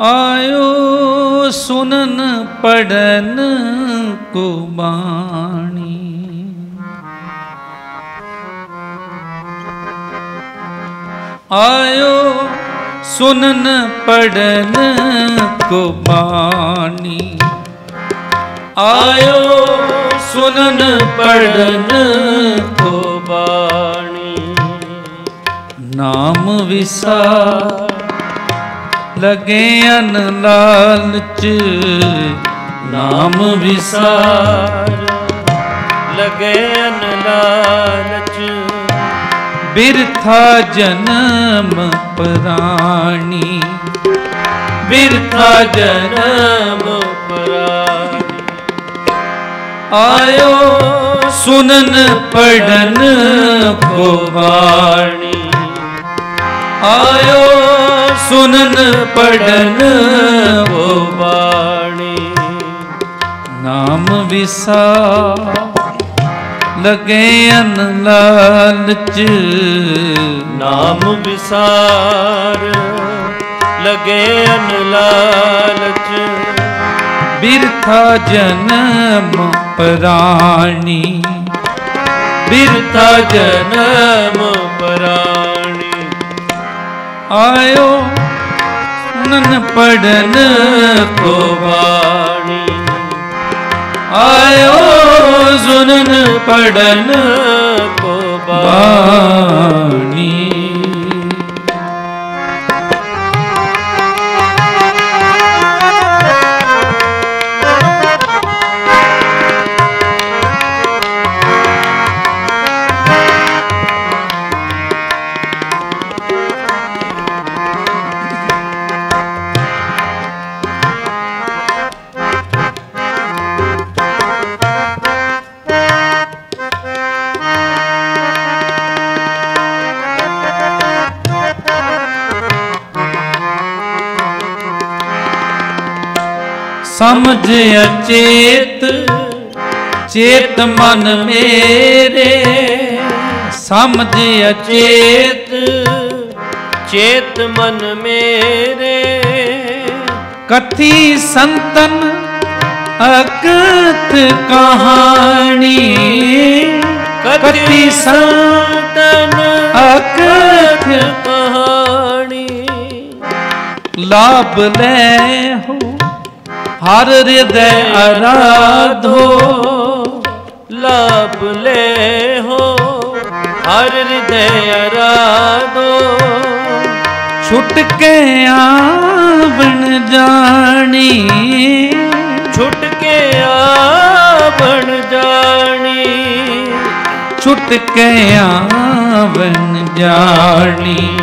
ਆਇਓ ਸੁਨਨ ਪੜਨ ਕੋ ਬਾਣੀ ਆਇਓ ਸੁਨਨ ਪੜਨ ਕੋ ਬਾਣੀ ਆਇਓ ਸੁਨਨ ਪੜਨ ਕੋ ਬਾਣੀ ਨਾਮ ਵਿਸਾਰ ਲਗੇ ਅਨ ਲਾਲਚ, ਨਾਮ ਵਿਸਾਰ। ਲਗੇ ਅਨ ਲਾਲਚ, ਬਿਰਥਾ ਜਨਮ ਪ੍ਰਾਣੀ। ਬਿਰਥਾ ਜਨਮ ਪ੍ਰਾਣੀ। ਆਇਓ ਸੁਨਨ ਪੜਨ ਕੋ ਬਾਣੀ। ਆਇਓ ਸੁਨਨ ਪੜਨ ਕੋ ਬਾਣੀ। ਨਾਮ ਵਿਸਾਰ ਲਗੇ ਅਨ ਲਾਲਚ। ਨਾਮ ਵਿਸਾਰ ਲਗੇ ਅਨ ਲਾਲਚ। ਬਿਰਥਾ ਜਨਮ ਪ੍ਰਾਣੀ। ਬਿਰਥਾ ਜਨਮ ਪਰਾਣੀ। ਆਇਓ ਸੁਨਨ ਪੜਨ ਕੋ ਬਾਣੀ। ਆਇਓ ਸੁਨਨ ਪੜਨ ਕੋ ਬਾਣੀ। ਸਮਝ ਅਚੇਤ ਚੇਤ ਮਨ ਮੇਰੇ। ਸਮਝ ਅਚੇਤ ਚੇਤ ਮਨ ਮੇਰੇ। ਕਥੀ ਸੰਤਨ ਅਕਥ ਕਹਾਣੀ। ਕਥੀ ਸੰਤਨ ਅਕਥ ਕਹਾਣੀ। ਲਾਭ ਲੈ ਹੋ। ਹਰ ਹਿਰਦੈ ਅਰਾਧੋ ਲਾਭ ਲੈ ਹੋ। ਹਰ ਹਿਰਦੈ ਅਰਾਧੋ ਛੁੱਟ ਕੇ ਆਵਣ ਜਾਣੀ। ਛੁੱਟ ਕੇ ਆਵਣ ਜਾਣੀ। ਛੁੱਟ ਕੇ ਆਵਣ ਜਾਣੀ।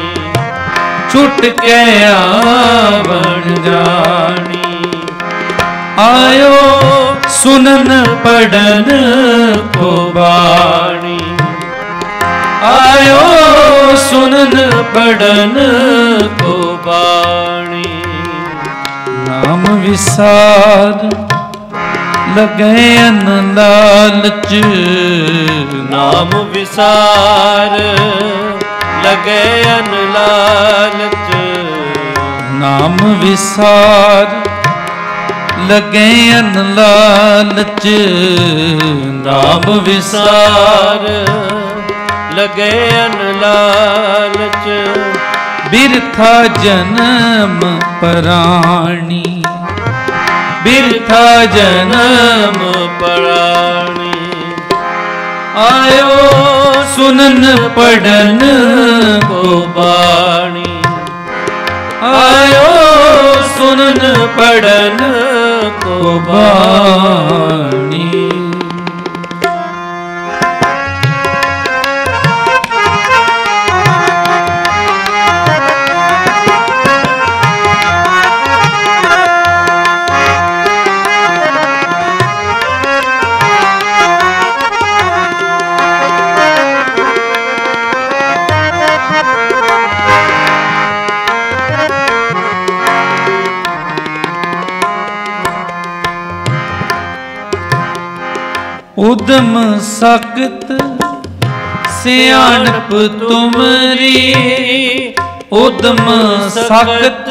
ਛੁੱਟ ਕੇ ਆਵਣ ਜਾਣੀ। ਆਇਓ ਸੁਨਨ ਪੜਨ ਕੋ ਬਾਣੀ। ਆਇਓ ਸੁਨਨ ਪੜਨ ਕੋ ਬਾਣੀ। ਨਾਮ ਵਿਸਾਰ ਲਗੇ ਅਨ ਲਾਲਚ। ਨਾਮ ਵਿਸਾਰ ਲਗੇ ਅਨ ਲਾਲਚ। ਨਾਮ ਵਿਸਾਰ ਲਗੇ ਅਨ ਲਾਲਚ ਨਾਮ ਵਿਸਾਰ। ਲਗੇ ਅਨ ਲਾਲਚ ਬਿਰਥਾ ਜਨਮ ਪ੍ਰਾਣੀ। ਬਿਰਥਾ ਜਨਮ ਪਰਾਣੀ। ਆਇਓ ਸੁਨਨ ਪੜਨ ਕੋ ਬਾਣੀ। ਆਇਓ ਸੁਨਨ ਪੜਨ ਕੋ ਉਦਮ ਸਖਤ ਸਿਆਣਪ ਤੁਮਰੀ। ਉਦਮ ਸਖਤ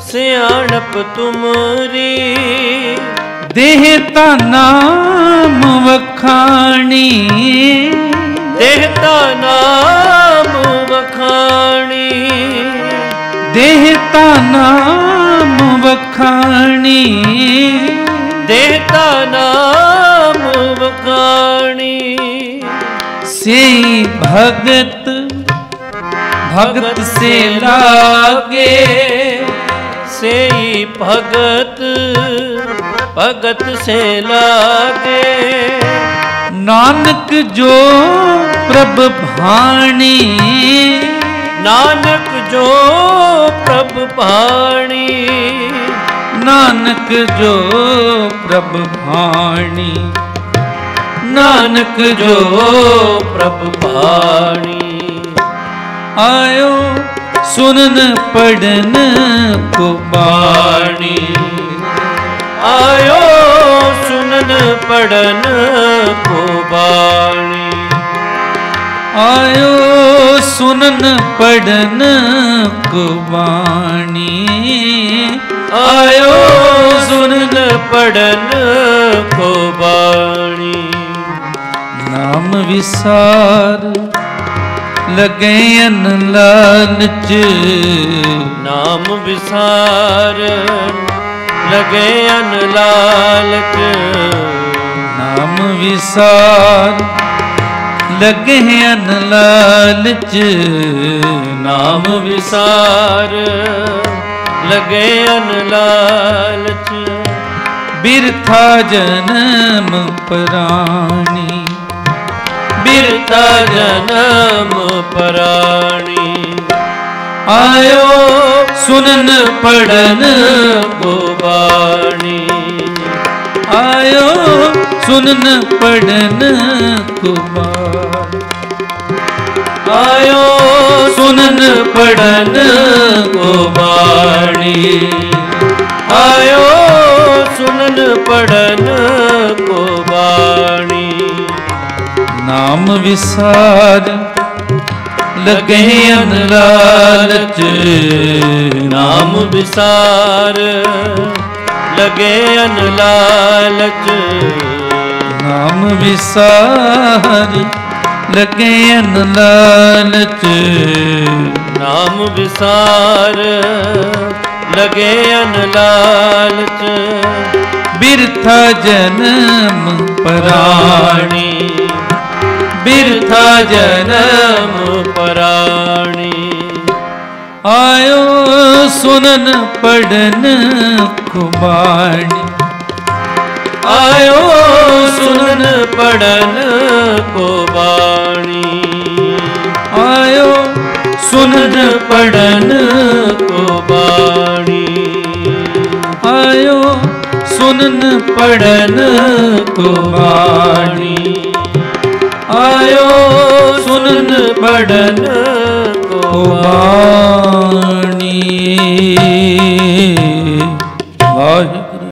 ਸਿਆਣਪ ਤੁਮਰੀ। ਦੇਹ ਤਾ ਨਾਮ ਵਖਾਣੀ। ਦੇਹ ਤਾ ਨਾਮ ਵਖਾਣੀ। ਦੇਹ ਤਾ ਨਾਮ ਵਖਾਣੀ। ਦੇਹ ਤਾ ਨਾਮ ਸੇ ਭਗਤ ਭਗਤ ਸੇ ਲਾਗੇ। ਸੇਈ ਭਗਤ ਭਗਤ ਸੇ ਲਾਗੇ। ਨਾਨਕ ਜੋ ਪ੍ਰਭ ਭਾਣੀ ਨਾਨਕ ਜੋ ਪ੍ਰਭ ਬਾਣੀ ਨਾਨਕ ਜੋ ਪ੍ਰਭ ਭਾਣੀ। ਨਾਨਕ ਜੋ ਪ੍ਰਭ ਬਾਣੀ ਆਇਓ ਸੁਨਨ ਪੜਨ ਕੋ ਬਾਣੀ। ਆਇਓ ਸੁਨਨ ਪੜਨ ਕੋ ਬਾਣੀ। ਆਇਓ ਸੁਨਨ ਪੜਨ ਕੋ ਬਾਣੀ। ਆਇਓ ਸੁਨਨ ਪੜਨ ਕੋ ਬਾਣੀ। ਨਾਮ ਵਿਸਾਰ ਲਗੇ ਅਨ ਲਾਲਚ ਨਾਮ ਵਿਸਾਰ ਲਗੇ ਅਨ ਲਾਲਚ ਨਾਮ ਵਿਸਾਰ ਲਗੇ ਅਨ ਲਾਲਚ ਨਾਮ ਵਿਸਾਰ ਲਗੇ ਅਨ ਲਾਲਚ ਬਿਰਥਾ ਜਨਮ ਪ੍ਰਾਣੀ। ਬਿਰਤਾ ਜਨਮ ਪਰਾਣੀ ਆਇਓ ਸੁਨਨ ਪੜਨ ਕੋ ਆਇਓ ਸੁਨਨ ਪੜਨ ਕੁਮਾਰ ਆਇਓ ਸੁਨਨ ਪੜਨ ਕੋ ਆਇਓ ਸੁਨਨ ਪੜਨ ਕੋ ਨਾਮ ਵਿਸਾਰ, ਲਗੇ ਅਨ ਲਾਲਚ ਨਾਮ ਵਿਸਾਰ, ਲਗੇ ਅਨ ਲਾਲਚ ਨਾਮ ਵਿਸਾਰ, ਲਗੇ ਅਨ ਲਾਲਚ ਨਾਮ ਵਿਸਾਰ, ਲਗੇ ਅਨ ਲਾਲਚ ਬਿਰਥਾ ਜਨਮ ਪ੍ਰਾਣੀ। ਬਿਰਥਾ ਜਨਮ ਪਰਾਣੀ। ਆਇਓ ਸੁਨਨ ਪੜਨ ਕੁਬਾਣੀ ਆਇਓ ਸੁਨਨ ਪੜਨ ਕੋ ਬਾਣੀ ਆਇਓ ਸੁਨਨ ਪੜਨ ਕੋ ਬਾਣੀ ਆਇਓ ਸੁਨਨ ਪੜਨ ਕੁਬਾਣੀ ਆਇਓ ਸੁਨਨ ਪੜਨ ਕੋ ਕੁਬਾਣੀ